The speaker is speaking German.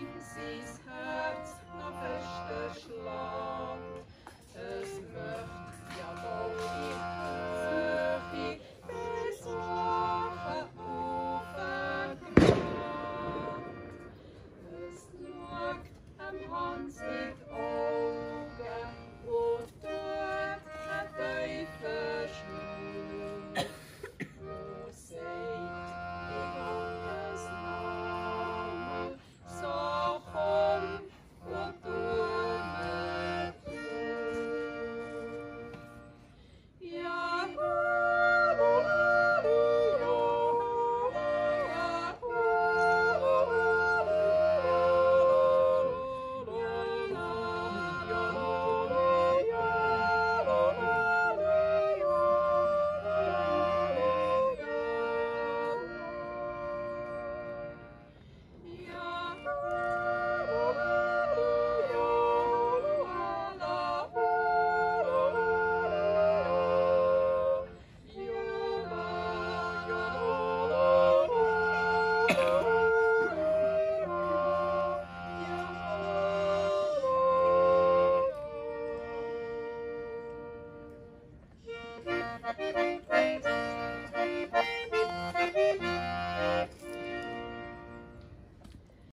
in sein Herz noch fester schlägt. Es möcht ja doch die Höhe des Wachen aufgegangen. Es schaut am Hans